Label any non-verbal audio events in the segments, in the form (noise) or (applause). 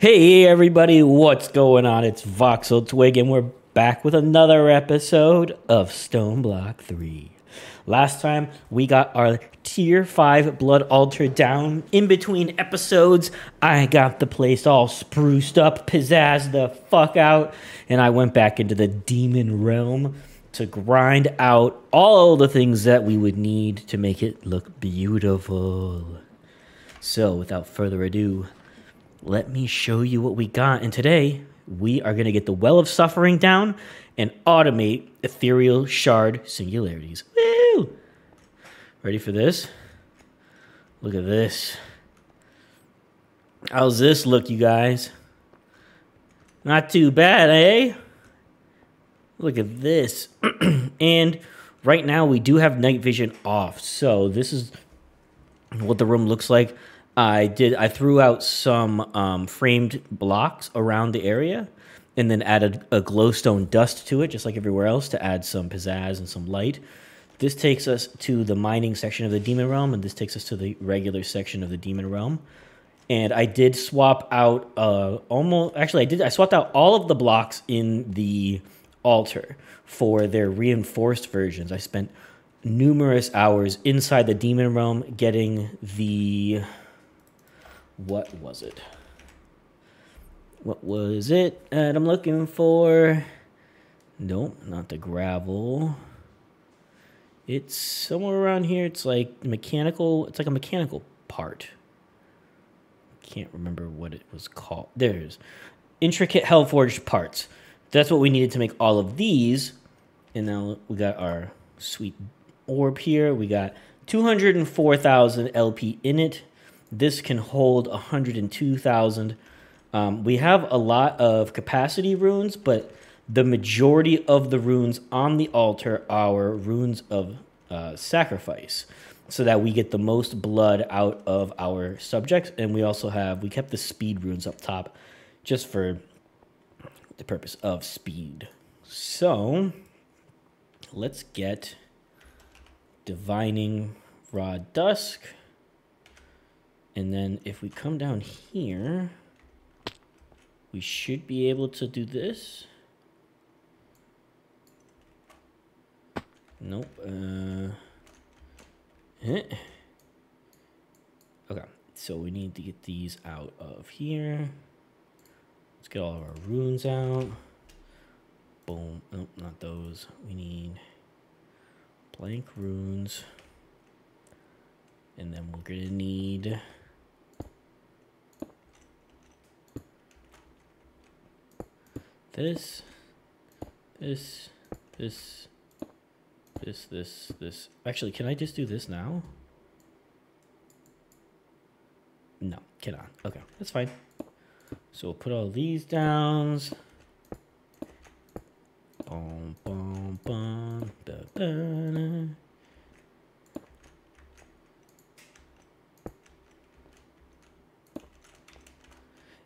Hey everybody, what's going on? It's Voxel Twig and we're back with another episode of Stone Block 3. Last time we got our tier 5 blood altar down. In between episodes, I got the place all spruced up, pizzazz the fuck out, and I went back into the demon realm to grind out all the things that we would need to make it look beautiful. So, without further ado, let me show you what we got. And today, we are going to get the Well of Suffering down and automate ethereal shard singularities. Woo! Ready for this? Look at this. How's this look, you guys? Not too bad, eh? Look at this. (clears throat) and right now, we do have night vision off. So this is what the room looks like. I did. I threw out some um, framed blocks around the area, and then added a glowstone dust to it, just like everywhere else, to add some pizzazz and some light. This takes us to the mining section of the demon realm, and this takes us to the regular section of the demon realm. And I did swap out uh, almost. Actually, I did. I swapped out all of the blocks in the altar for their reinforced versions. I spent numerous hours inside the demon realm getting the what was it? What was it that I'm looking for? Nope, not the gravel. It's somewhere around here. It's like mechanical. It's like a mechanical part. Can't remember what it was called. There's intricate Hellforged parts. That's what we needed to make all of these. And now we got our sweet orb here. We got 204,000 LP in it. This can hold 102,000. Um, we have a lot of capacity runes, but the majority of the runes on the altar are runes of uh, sacrifice so that we get the most blood out of our subjects. And we also have, we kept the speed runes up top just for the purpose of speed. So let's get Divining Rod Dusk. And then if we come down here, we should be able to do this. Nope. Uh, eh. Okay, so we need to get these out of here. Let's get all of our runes out. Boom. Nope, not those. We need blank runes. And then we're going to need this, this, this, this, this, this. Actually, can I just do this now? No, cannot. Okay, that's fine. So we'll put all these downs. Boom, boom, boom. Da, da, da.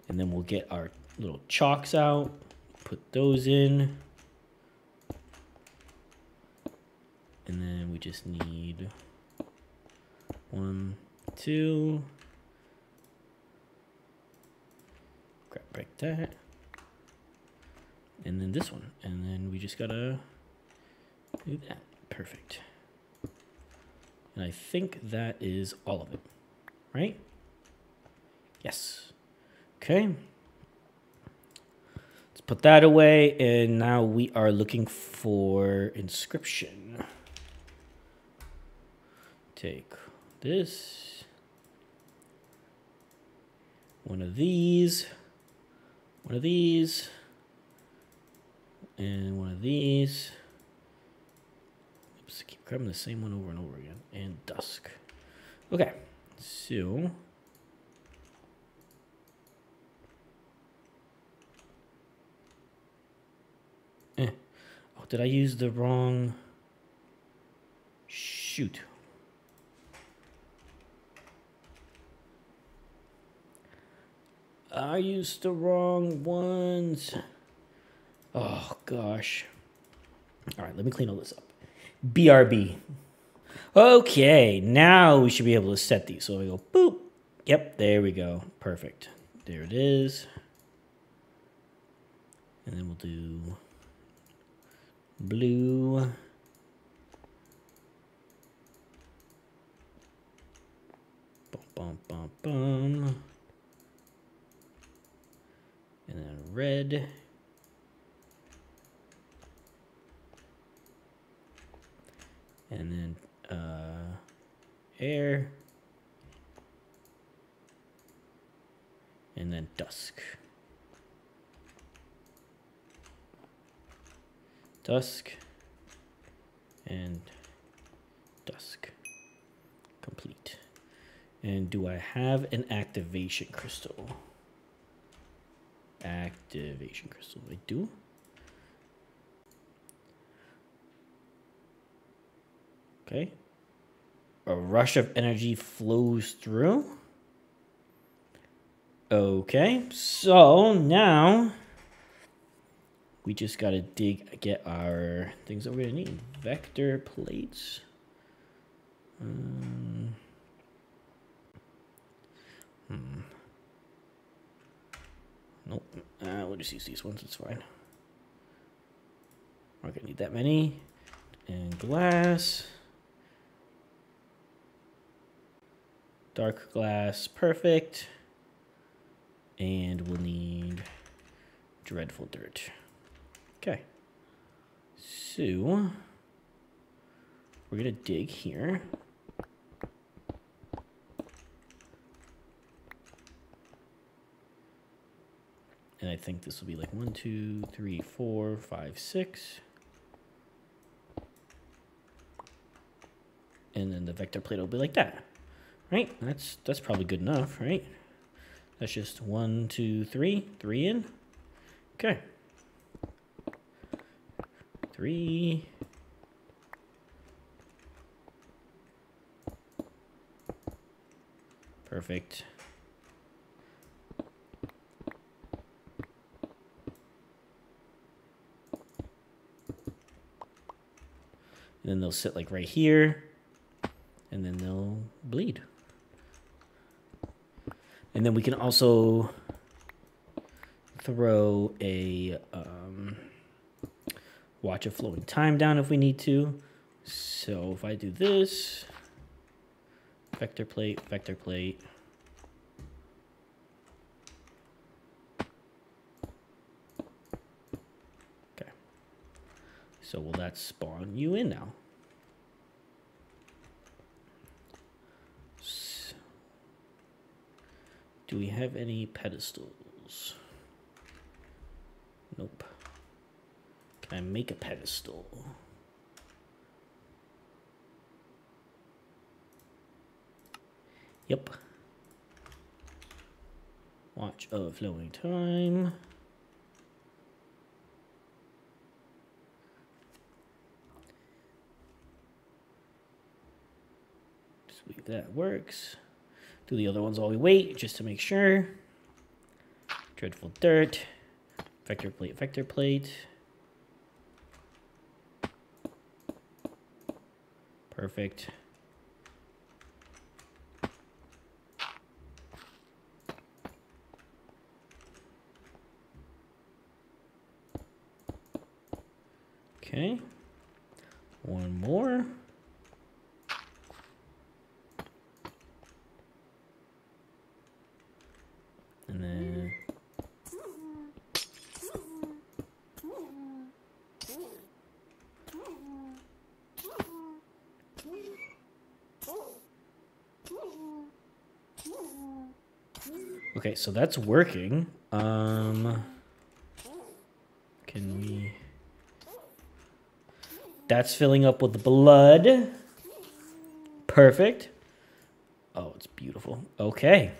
And then we'll get our little chalks out put those in. And then we just need one, two. Grab break that. And then this one. And then we just gotta do that. Perfect. And I think that is all of it, right? Yes. Okay put that away, and now we are looking for inscription. Take this, one of these, one of these, and one of these. Oops, keep grabbing the same one over and over again. And dusk. Okay, so Did I use the wrong... Shoot. I used the wrong ones. Oh, gosh. All right, let me clean all this up. BRB. Okay, now we should be able to set these. So we go boop. Yep, there we go. Perfect. There it is. And then we'll do blue. Bum, bum, bum. And then red. And then uh, air. And then dusk. Dusk and dusk. Complete. And do I have an activation crystal? Activation crystal. I do. Okay. A rush of energy flows through. Okay, so now we just gotta dig, get our things that we're gonna need. Vector plates. Um, hmm. Nope. Uh, we'll just use these ones, it's fine. We're not gonna need that many. And glass. Dark glass, perfect. And we'll need dreadful dirt. Okay. So we're gonna dig here. And I think this will be like one, two, three, four, five, six. And then the vector plate will be like that. Right? That's that's probably good enough, right? That's just one, two, three, three in. Okay. Three. Perfect. And then they'll sit like right here and then they'll bleed. And then we can also throw a um, watch of flowing time down if we need to. So if I do this, vector plate, vector plate. Okay. So will that spawn you in now? Do we have any pedestals? Nope. Can I make a pedestal? Yep. Watch of flowing time. Sweet, that works. Do the other ones while we wait, just to make sure. Dreadful dirt. Vector plate, vector plate. Perfect. Okay. One more. And then Okay, so that's working. Um can we That's filling up with blood. Perfect. Oh, it's beautiful. Okay.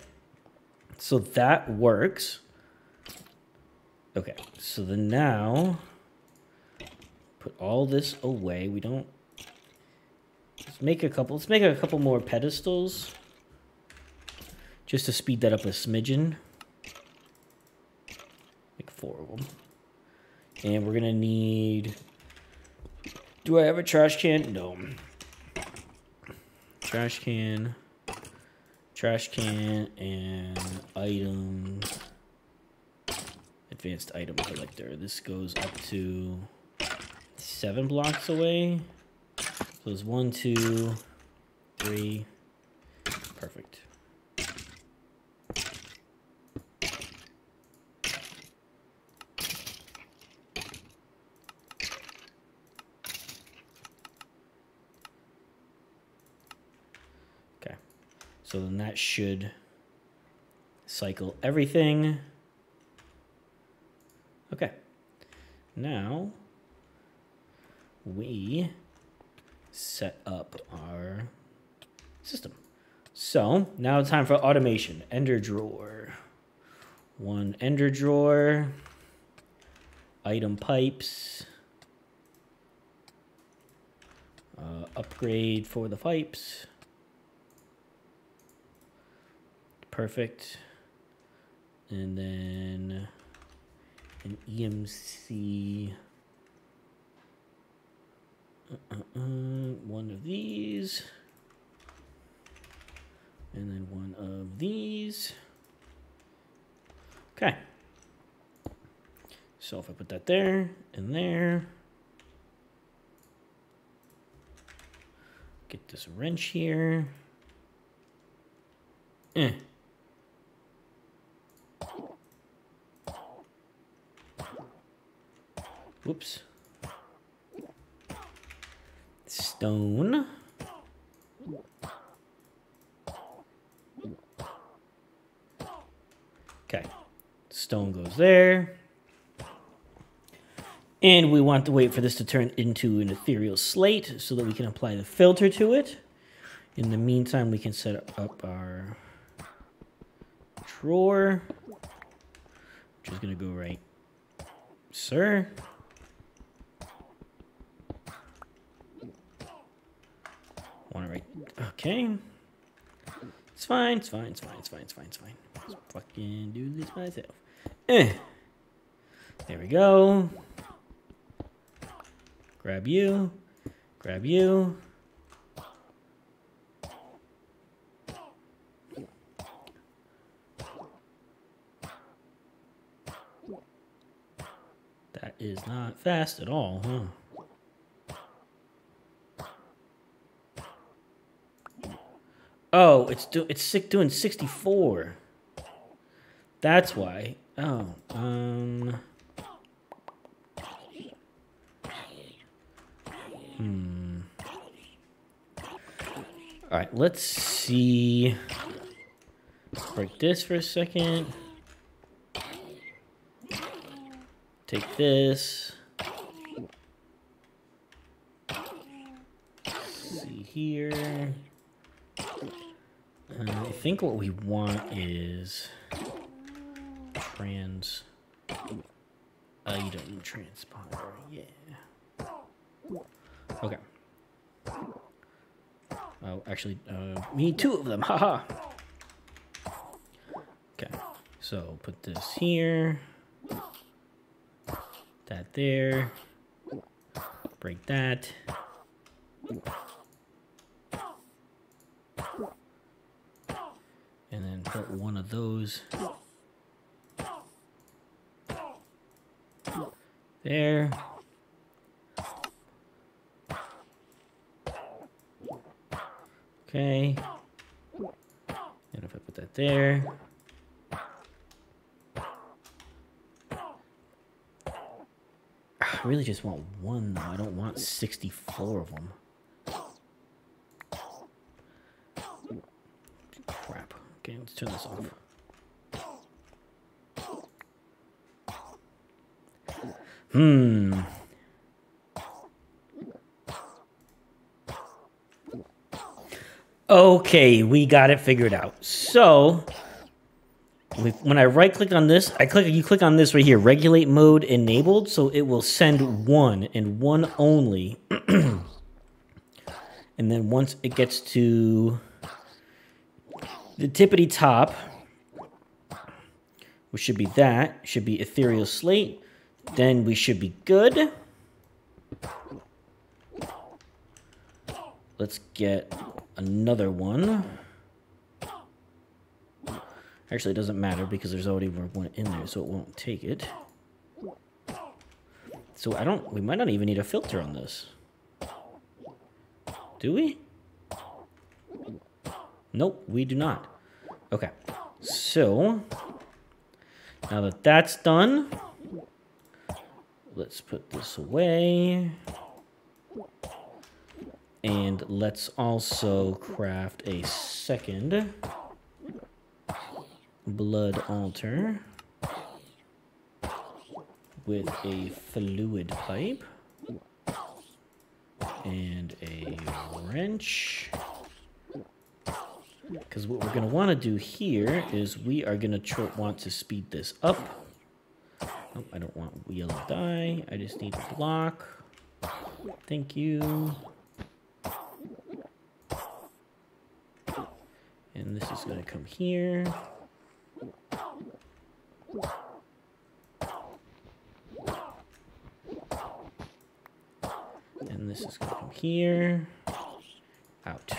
So that works. Okay, so then now put all this away. We don't let's make a couple let's make a couple more pedestals just to speed that up a smidgen. Make four of them. And we're gonna need do I have a trash can? No. Trash can trash can and item advanced item collector. This goes up to seven blocks away. So it's one, two, three. Perfect. Okay. So then that should cycle everything. Okay. Now we set up our system. So now it's time for automation. Ender drawer. One ender drawer. Item pipes. Uh, upgrade for the pipes. Perfect. And then an EMC. Uh, uh, uh, one of these. And then one of these. Okay. So if I put that there and there. Get this wrench here. Eh. Whoops. Stone. Okay. Stone goes there. And we want to wait for this to turn into an ethereal slate so that we can apply the filter to it. In the meantime, we can set up our drawer, which is going to go right, sir. Want to write, okay. It's fine, it's fine, it's fine, it's fine, it's fine, it's fine. Let's fucking do this myself. Eh. There we go. Grab you. Grab you. That is not fast at all, huh? It's do it's sick doing 64. That's why. Oh, um Hmm. All right, let's see. Let's break this for a second. Take this. See here. I think what we want is trans item transponder. Yeah. Okay. Oh, actually, uh, we need two of them. (laughs) Haha. okay. So put this here. That there. Break that. And then put one of those there. Okay. And if I put that there. Ah, I really just want one though. I don't want 64 of them. Crap. Okay, let's turn this off. Hmm. Okay, we got it figured out. So, when I right click on this, I click you click on this right here, regulate mode enabled, so it will send one and one only. (clears throat) and then once it gets to the tippity top, which should be that, should be ethereal slate, then we should be good. Let's get another one. Actually, it doesn't matter because there's already one in there, so it won't take it. So I don't, we might not even need a filter on this. Do we? Nope, we do not. Okay, so now that that's done, let's put this away. And let's also craft a second blood altar with a fluid pipe and a wrench. Because what we're going to want to do here is we are going to want to speed this up. Oh, I don't want wheel of die. I just need block. Thank you. And this is going to come here. And this is going to come here. Out.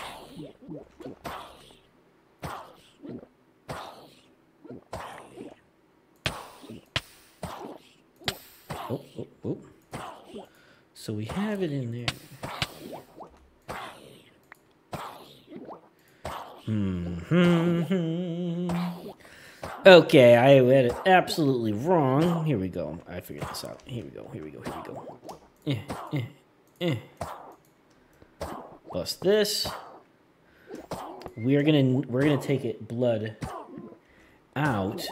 Oh, oh, oh. So we have it in there. Hmm. Okay, I had it absolutely wrong. Here we go. I figured this out. Here we go. Here we go. Here we go. Eh, eh, eh. Plus this. We are gonna we're gonna take it blood out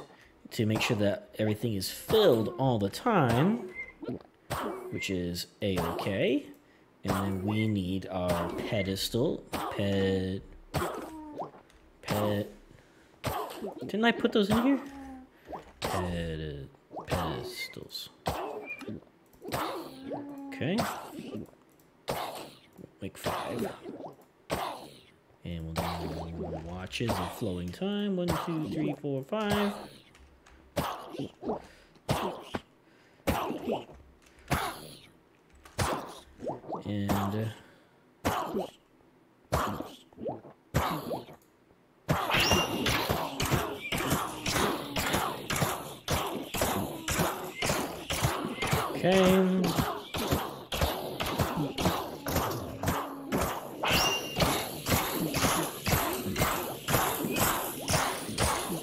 to make sure that everything is filled all the time, which is a-okay. And then we need our pedestal. Ped pet didn't I put those in here? Ped pedestals. Okay. Make five. And we'll do watches of flowing time. One, two, three, four, five. And... Uh, Okay.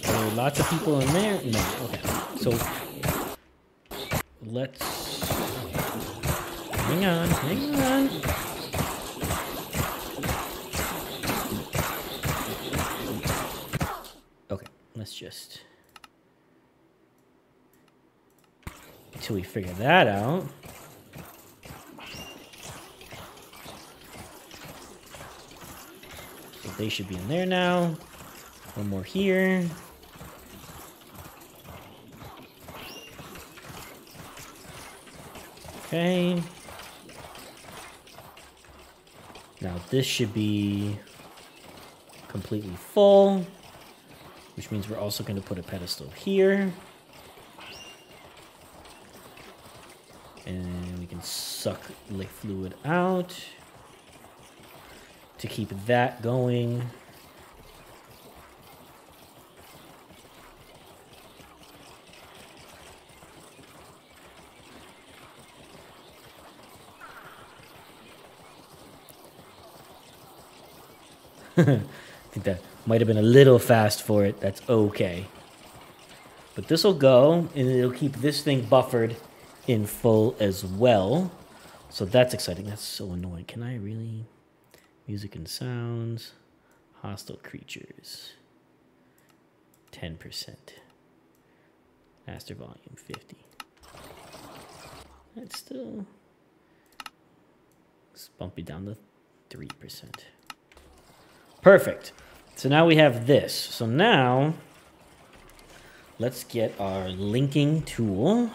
Are lots of people in there. No. Okay. So let's hang on, hang on. Okay, let's just until we figure that out. They should be in there now. One more here. Okay. Now this should be completely full, which means we're also going to put a pedestal here. And we can suck the fluid out to keep that going. (laughs) I think that might have been a little fast for it. That's okay. But this will go, and it'll keep this thing buffered in full as well. So that's exciting. That's so annoying. Can I really? Music and sounds. Hostile creatures. 10%. Master volume 50. That's still... Let's bump it down to 3%. Perfect. So now we have this. So now, let's get our linking tool.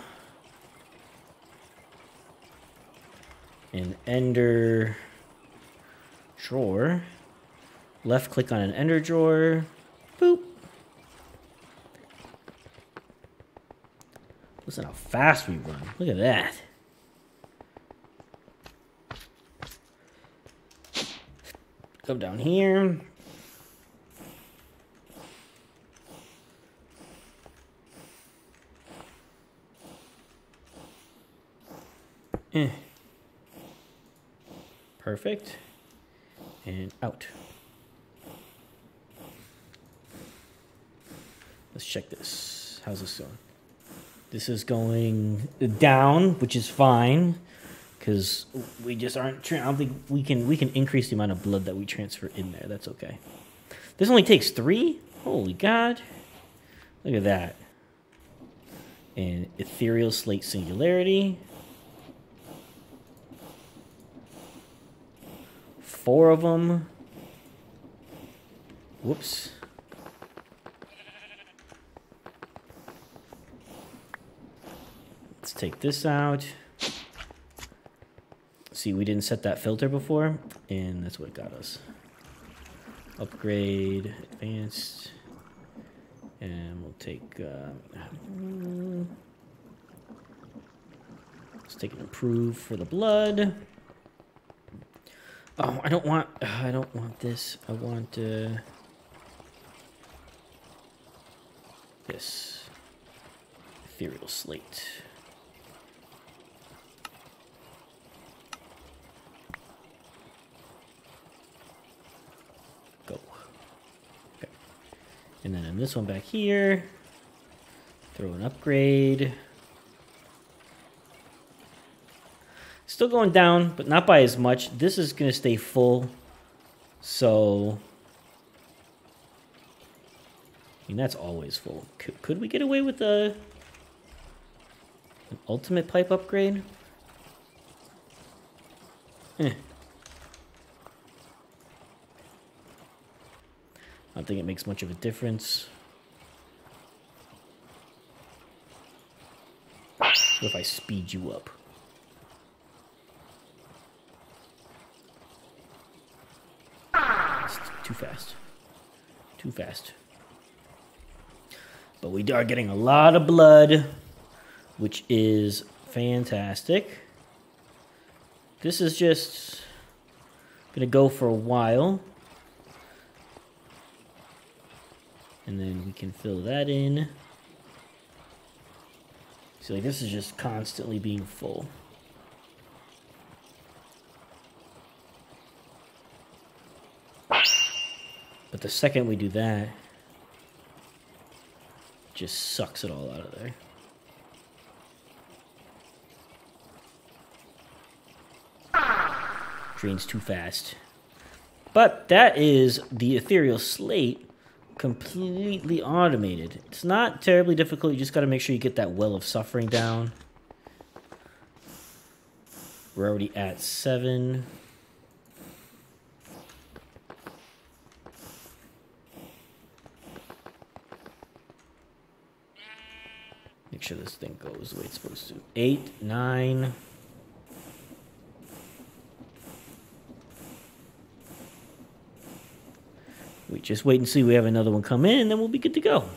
An ender drawer. Left click on an ender drawer. Boop. Listen how fast we run. Look at that. Go down here. Eh. Perfect. And out. Let's check this. How's this going? This is going down, which is fine because we just aren't. I don't think we can. We can increase the amount of blood that we transfer in there. That's okay. This only takes three. Holy God! Look at that. And ethereal slate singularity. Four of them. Whoops. Let's take this out. See, we didn't set that filter before, and that's what got us. Upgrade, advanced, and we'll take, uh, let's take an improve for the blood. Oh, I don't want, I don't want this. I want, uh, this ethereal slate. And then in this one back here, throw an upgrade. Still going down, but not by as much. This is going to stay full. So, I mean, that's always full. Could, could we get away with a, an ultimate pipe upgrade? Eh. I don't think it makes much of a difference. What if I speed you up? It's too fast. Too fast. But we are getting a lot of blood, which is fantastic. This is just going to go for a while. And then we can fill that in. See, like this is just constantly being full. But the second we do that, just sucks it all out of there. Drains too fast. But that is the ethereal slate completely automated. It's not terribly difficult. You just got to make sure you get that well of suffering down. We're already at seven. Make sure this thing goes the way it's supposed to. Eight, nine. Just wait and see we have another one come in, and then we'll be good to go.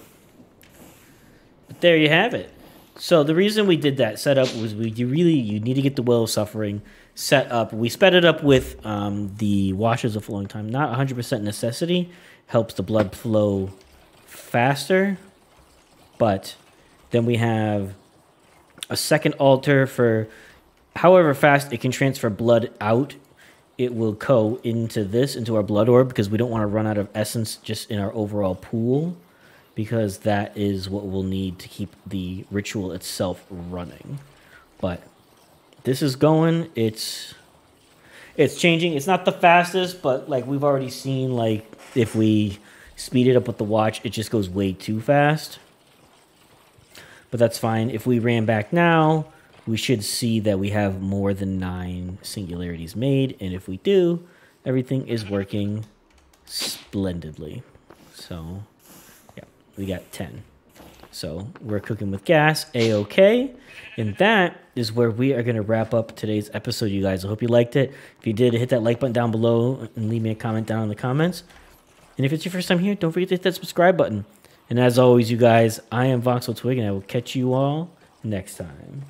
But there you have it. So the reason we did that setup was we you really you need to get the well of suffering set up. We sped it up with um, the watches of flowing time. Not 100% necessity. Helps the blood flow faster. But then we have a second altar for however fast it can transfer blood out it will go into this, into our blood orb, because we don't want to run out of essence just in our overall pool, because that is what we'll need to keep the ritual itself running. But this is going. It's it's changing. It's not the fastest, but like we've already seen, like if we speed it up with the watch, it just goes way too fast. But that's fine. If we ran back now, we should see that we have more than nine singularities made. And if we do, everything is working splendidly. So, yeah, we got 10. So we're cooking with gas, a-okay. And that is where we are going to wrap up today's episode, you guys. I hope you liked it. If you did, hit that like button down below and leave me a comment down in the comments. And if it's your first time here, don't forget to hit that subscribe button. And as always, you guys, I am Voxel Twig, and I will catch you all next time.